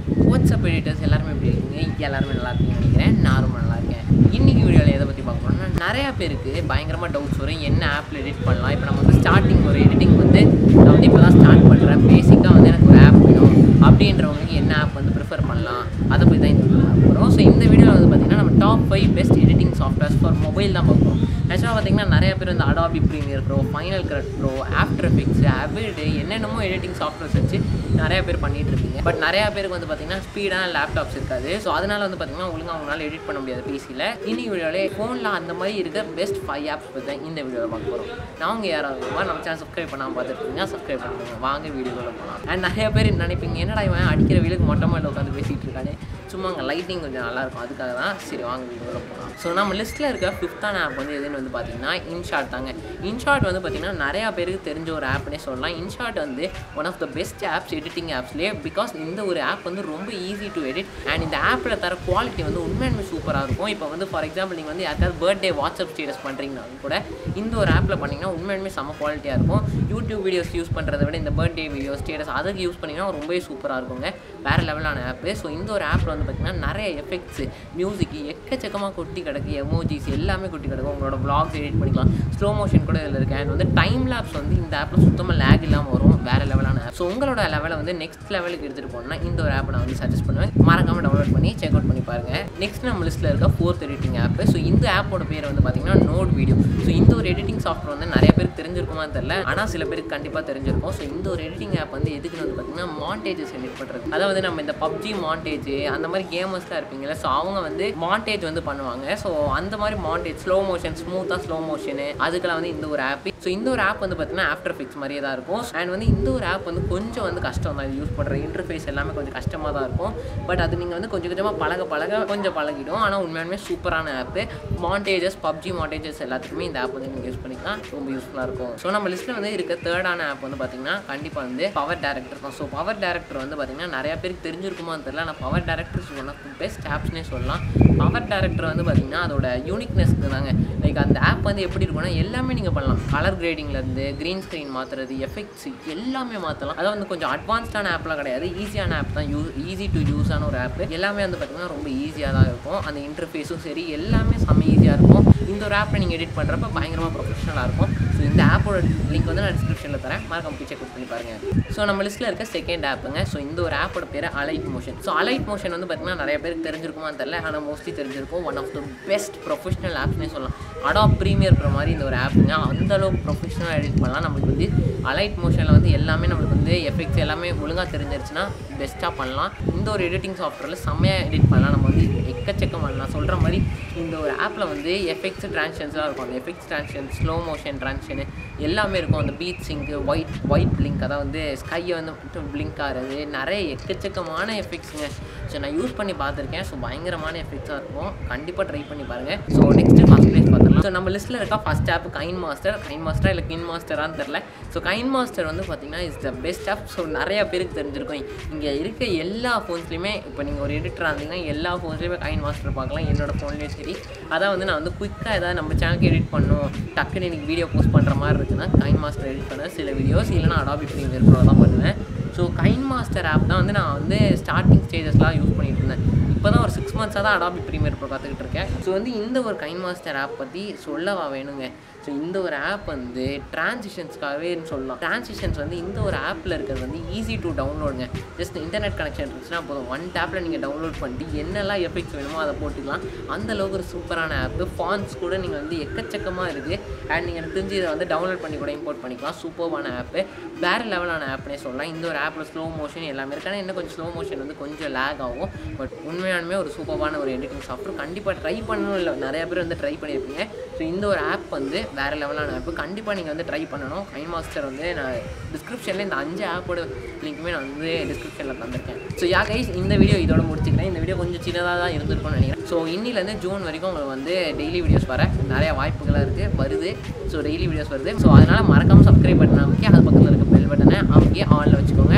WhatsApp editors எல்லாருமே எப்படி இருக்கீங்க? எல்லாருமே நல்லா இருக்குன்னு நினைக்கிறேன். நானும் நல்லா இருக்கேன் இன்றைக்கி வீடியோவில் எதை பற்றி பார்க்க நிறையா பேருக்கு பயங்கரமாக டவுட்ஸ் வரும். என்ன ஆப்பில் எடிட் பண்ணலாம்? இப்போ நம்ம வந்து ஸ்டார்டிங் ஒரு எடிட்டிங் வந்து நான் வந்து இப்போ தான் ஸ்டார்ட் பண்ணுறேன் பேசிக்காக வந்து எனக்கு ஒரு ஆப் வேணும். அப்படின்றவங்களுக்கு என்ன ஆப் வந்து ப்ரிஃபர் பண்ணலாம்? அதை பற்றி தான் இந்த வீடியோ பார்க்க போகிறோம் ஸோ இந்த வீடியோவில் வந்து பார்த்திங்கன்னா நம்ம top five best editing softwares for mobile தான் பார்க்குறோம் ஆக்சுவலாக பார்த்தீங்கன்னா நிறைய பேர் வந்து Adobe Premiere Pro Final Cut Pro After Effects Avid என்னென்னமோ எடிட்டிங் சாஃப்ட்வேர்ஸ் வச்சு நிறைய பேர் பண்ணிட்டு இருக்கீங்க. பட் நிறைய பேருக்கு வந்து பார்த்தீங்கன்னா ஸ்பீடான லேப்டாப்ஸ் இருக்காது. ஸோ அதனால வந்து பார்த்தீங்கன்னா ஒழுங்காக அவங்களால எடிட் பண்ண முடியாது பிசியில் இனி வீடியோவிலே ஃபோனில் அந்த மாதிரி இருக்க பெஸ்ட் ஃபைவ் ஆப்ஸ் பற்றி தான் இந்த வீடியோவில் பார்க்க போகிறோம் நான் உங்கள் யாராவது நம்ம சேனல் சப்ஸ்கிரைப் பண்ணாமல் பார்த்துருக்கீங்க சப்ஸ்கிரைப் பண்ணுங்க வாங்க வீடியோவில் போகலாம் அண்ட் நிறைய பேர் நினைப்பீங்க? என்னடா இவன் அடிக்கிற வீலுக்கு மொட்டை மாடியில் உட்காந்து பேசிகிட்டு இருக்கானே? சும்மா அங்கே லைட்டிங் கொஞ்சம் நல்லாயிருக்கும். அதுக்காக தான் சரி வாங்க வீடியோவில் போகலாம் ஸோ நம்ம லிஸ்ட்டில் இருக்க ஃபிஃப்த்தான ஆப் வந்து எதுன்னு வந்து பார்த்தீங்கன்னா இன்ஷாட் தாங்க. இன்ஷாட் வந்து பார்த்தீங்கன்னா நிறையா பேருக்கு தெரிஞ்ச ஒரு ஆப்னே சொல்லலாம். இன்ஷாட் வந்து one of the best apps editing ஆப்ஸ்லேயே because இந்த ஒரு ஆப் வந்து ரொம்ப ஈஸி டு எடிட் அண்ட் இந்த ஆப்பில் தர குவாலிட்டி வந்து உண்மையுமே சூப்பராக இருக்கும். இப்போ வந்து ஃபார் எக்ஸாம்பிள் நீங்கள் வந்து யாருக்காவது பர்த்டே வாட்ஸ்அப் ஸ்டேட்டஸ் பண்ணுறீங்கனாலும் கூட இந்த ஒரு ஆப்பில் பண்ணிங்கன்னா உண்மையுமே செம்ம குவாலிட்டியாக இருக்கும். யூடியூப் வீடியோஸ் யூஸ் பண்ணுறதை விட இந்த பர்த்டே வீடியோ ஸ்டேட்டஸ் அதுக்கு யூஸ் பண்ணிங்கன்னா ரொம்பவே சூப்பராக இருக்குங்க. வேறு லெவலான ஆப்பு ஸோ இந்த ஒரு ஆப்பில் வந்து பார்த்திங்கன்னா நிறைய எஃபெக்ட்ஸு மியூசிக் எக்கச்சக்கமாக கொட்டி கிடக்கு எமோஜிஸ் எல்லாமே கொட்டி கிடக்கும் உங்களோட vlogs எடிட் பண்ணிக்கலாம். ஸ்லோ மோஷன் கூட இதில் இருக்குது அண்ட் வந்து டைம் லேப்ஸ் வந்து இந்த ஆப்பில் சுத்தமாக லேக் இல்லாமல் வரும். வேறு லெவலான ஆப் ஸோ உங்களோட லெவலை வந்து நெக்ஸ்ட் லெவலுக்கு எடுத்துகிட்டு போனால் இந்த ஒரு ஆப்பை நான் வந்து சஜஸ்ட் பண்ணுவேன். மறக்காமல் டவுன்லோட் பண்ணி செக் அவுட் பண்ணி பாருங்கள் நெக்ஸ்ட் நம்மளுக்கு லிஸ்ட்டில் இருக்க ஃபோர்த் எடிட்டிங் ஆப் ஸோ இந்த ஆப்போட பேர் வந்து பார்த்தீங்கன்னா நோட் வீடியோ ஸோ இந்த ஒரு எடிட்டிங் சாஃப்ட்வேர் வந்து நிறைய பேர் தெரிஞ்சிருக்குமான்னு தெரியல. ஆனால் சில பேருக்கு கண்டிப்பாக தெரிஞ்சிருக்கும். ஸோ இந்த ஒரு எடிட்டிங் ஆப் வந்து எதுக்குன்னு வந்து பார்த்தீங்கன்னா மாண்டேஜஸ் எடிட் பண்ணுறது அதாவது நம்ம இந்த பப்ஜி மாண்டேஜ் அந்த மாதிரி கேமர்ஸ்லாம் இருப்பீங்களா ஸோ அவங்க வந்து மாண்டேஜ் வந்து பண்ணுவாங்க. ஸோ அந்த மாதிரி மாண்டேஜ் ஸ்லோ மோஷன் ஸ்மூத்தாக ஸ்லோ மோஷனு அதுக்கெல்லாம் வந்து இந்த ஒரு ஆப் ஸோ இந்த ஒரு ஆப் வந்து பார்த்தீங்கன்னா ஆஃப்டர் ஃபிக்ஸ் மாதிரியே தான் இருக்கும். அண்ட் வந்து இந்த ஒரு ஆப் வந்து கொஞ்சம் வந்து கஷ்டம் தான். யூஸ் பண்ணுற இன்டர்ஃபேஸ் எல்லாமே கொஞ்சம் கஷ்டமாக தான் இருக்கும். பட் அது நீங்கள் வந்து கொஞ்சம் கொஞ்சமாக பழக பழக கொஞ்சம் பழகிடும். ஆனால் உண்மையாலுமே சூப்பரான ஆப்பு மாண்டேஜஸ் பப்ஜி மாண்டேஜஸ் எல்லாத்துக்குமே இந்த ஆப் வந்து நீங்கள் யூஸ் பண்ணிக்கலாம். ரொம்ப யூஸ்ஃபுல்லாக இருக்கும். ஸோ நம்ம லிஸ்ட்டில் வந்து இருக்க தேர்டான ஆப் வந்து பார்த்தீங்கன்னா கண்டிப்பாக வந்து பவர் டேரக்டர் தான். ஸோ பவர் டேரக்டர் வந்து பார்த்தீங்கன்னா நிறைய பேருக்கு தெரிஞ்சிருக்குமான்னு தெரியல. ஆனால் பவர் டேரக்டர் ஒன் பெஸ்ட் ஆப்ஸ்னே சொல்லலாம். பவர் டேரக்டர் வந்து பார்த்தீங்கன்னா அதோட யூனிக்னஸ் தாங்க. லைக் அந்த ஆப் வந்து எப்படி இருக்கும்னா எல்லாமே நீங்கள் பண்ணலாம். கலர் கிரேடிங்லேருந்து க்ரீன் ஸ்க்ரீன் மாற்றுறது எஃபெக்ட்ஸ் எல்லாமே மாற்றலாம் அதாவது வந்து கொஞ்சம் அட்வான்ஸ்டான ஆப்லாம் கிடையாது. ஈஸியான ஆப் தான். யூ ஈஸி டு யூஸான ஒரு ஆப் எல்லாமே வந்து பார்த்தீங்கன்னா ரொம்ப ஈஸியாக தான் இருக்கும். அந்த இன்டர்ஃபேஸும் சரி எல்லாமே செம்ம ஈஸியாக இருக்கும். இந்த ஒரு ஆப்பை நீங்கள் எடிட் பண்ணுறப்ப பயங்கரமாக ப்ரொஃபஷனலாக இருக்கும். ஸோ இந்த ஆப்போட லிங்க் வந்து நான் டிஸ்கிரிப்ஷனில் தரேன். மறக்காம போய் செக் பண்ணி பாருங்கள் ஸோ நம்ம லிஸ்ட்டில் இருக்க செகண்ட் ஆப்புங்க ஸோ இந்த ஒரு ஆப்போட பேர் Alight Motion so Alight Motion வந்து பார்த்தீங்கன்னா நிறைய பேருக்கு தெரிஞ்சிருக்குமான்னு தெரியல. ஆனால் மோஸ்ட்லி தெரிஞ்சிருக்கும். One of the best professional ஆப்ஸ்னே சொல்லலாம். அடாப் ப்ரீமியர் ப்ரோ மாதிரி இந்த ஒரு ஆப்புங்க அந்தளவுக்கு ப்ரொஃபஷனலாக எடிட் பண்ணலாம். நம்மளுக்கு வந்து அலைட் மோஷனில் வந்து எல்லாமே நம்மளுக்கு வந்து எஃபெக்ட்ஸ் எல்லாமே ஒழுங்காக தெரிஞ்சிருச்சுன்னா பெஸ்ட்டாக பண்ணலாம். இந்த ஒரு எடிட்டிங் சாஃப்ட்வேரில் செம்மையாக எடிட் பண்ணலாம். நம்ம வந்து எக்கச்சக்கம் பண்ணலாம். சொல்கிற மாதிரி இந்த ஒரு ஆப்பில் வந்து எஃபெக்ட்ஸ் ட்ரான்ஷன்ஸ்லாம் இருக்கும். அந்த effects transition slow motion transition எல்லாமே இருக்கும். அந்த பீச் சிங்கு ஒயிட் ஒயிட் பிளிங்க் அதாவது வந்து ஸ்கையை வந்து மட்டும் பிளிங்க் ஆகிறது. நிறைய எக்கச்சக்கமான எஃபெக்ட்ஸுங்க ஸோ நான் யூஸ் பண்ணி பார்த்துருக்கேன். ஸோ பயங்கரமான எஃபெக்ட்ஸாக இருக்கும். கண்டிப்பாக ட்ரை பண்ணி பாருங்கள் ஸோ நெக்ஸ்ட்டு ஃபஸ்ட் பிளேஸ் பார்த்துக்கலாம் ஸோ நம்ம லிஸ்ட்டில் இருக்கா ஃபஸ்ட் ஆப் கைன் மாஸ்டர் கைன் மாஸ்டரா இல்லை கின் மாஸ்டரான்னு தெரில ஸோ கைன் மாஸ்டர் வந்து பார்த்தீங்கன்னா is the best app so நிறையா பேருக்கு தெரிஞ்சிருக்கும். இங்கே இருக்க எல்லா ஃபோன்ஸ்லையுமே இப்போ நீங்கள் ஒரு எடிட்டராக இருந்தீங்கன்னா எல்லா ஃபோன்ஸ்லையுமே கைன் மாஸ்டர் பார்க்கலாம். என்னோட ஃபோன்லேயும் சரி. அதான் வந்து நான் வந்து குயிக்காக ஏதாவது நம்ம சேனலுக்கு எடிட் பண்ணணும். டக்குன்னு எனக்கு வீடியோ போஸ்ட் பண்ணுற மாதிரி இருக்குன்னா கைன் மாஸ்டர் எடிட் பண்ண சில வீடியோஸ் இல்லைனா அடாபி ப்ரீமியர் ப்ரோ தான் பண்ணுவேன். ஸோ கைன் மாஸ்டர் ஆப் தான் வந்து நான் வந்து ஸ்டார்டிங் ஸ்டேஜஸ்லாம் யூஸ் பண்ணிகிட்டு இருந்தேன். இப்போ தான் ஒரு சிக்ஸ் மந்த்ஸாக தான் அடாபி ப்ரீமியர் ப்ரோ கற்றுக்கிட்டு இருக்கேன். ஸோ வந்து இந்த ஒரு கைன் மாஸ்டர் ஆப் பற்றி சொல்லவா வேணுங்க? ஸோ இந்த ஒரு ஆப் வந்து டிரான்சிஷன்ஸ்க்காகவேன்னு சொல்லலாம். டிரான்சிஷன்ஸ் வந்து இந்த ஒரு ஆப்பில் இருக்கிறது வந்து ஈஸி டு டவுன்லோடுங்க ஜஸ்ட் இன்டர்நெட் கனெக்ஷன் இருந்துச்சுன்னா போதும். ஒன் டேப்பில் நீங்கள் டவுன்லோட் பண்ணிட்டு என்னெல்லாம் எஃபெக்ட்ஸ் வேணுமோ அதை போட்டுக்கலாம். அந்த அளவுக்கு ஒரு சூப்பரான ஆப்பு ஃபான்ஸ் கூட நீங்கள் வந்து எக்கச்சக்கமாக இருக்குது அண்ட் நீங்கள் தெரிஞ்சு இதை வந்து டவுன்லோட் பண்ணி கூட இம்போர்ட் பண்ணிக்கலாம். சூப்பர்வான ஆப்பு வேறு லெவலான ஆப்னே சொல்லலாம். இந்த ஒரு ஆப்பில் ஸ்லோ மோஷன் எல்லாமே இருக்கு. ஆனால் இன்னும் கொஞ்சம் ஸ்லோ மோஷன் வந்து கொஞ்சம் லேக் ஆகும். பட் உண்மையாலுமே ஒரு சூப்பரான ஒரு எடிட்டிங் சாஃப்ட்வேர் கண்டிப்பாக ட்ரை பண்ணணும். இல்லை நிறைய பேர் வந்து ட்ரை பண்ணியிருப்பீங்க ஸோ இந்த ஒரு ஆப் வந்து வேறு லெவலான ஆப் கண்டிப்பாக நீங்கள் வந்து ட்ரை பண்ணணும். கைன் மாஸ்டர் வந்து நான் டிஸ்கிரிப்ஷனில் இந்த அஞ்சு ஆப்போட லிங்க்குமே நான் வந்து டிஸ்கிரிப்ஷனில் தந்திருக்கேன். ஸோ யா கைஸ் இந்த வீடியோ இதோட முடிச்சுக்கிறேன். இந்த வீடியோ கொஞ்சம் சின்னதாக தான் இருந்திருக்கும்னு நினைக்கிறேன். ஸோ இன்னிலேருந்து ஜூன் வரைக்கும் உங்களுக்கு வந்து டெய்லி வீடியோஸ் வர. நிறைய வாய்ப்புகளாக இருக்குது வருது. ஸோ டெய்லி வீடியோஸ் வருது. ஸோ அதனால் மறக்காமல் சப்ஸ்கிரைப் பண்ணாமல் அது பக்கத்தில் இருக்க பெல் பட்டனை அவங்க ஆனில் வச்சுக்கோங்க.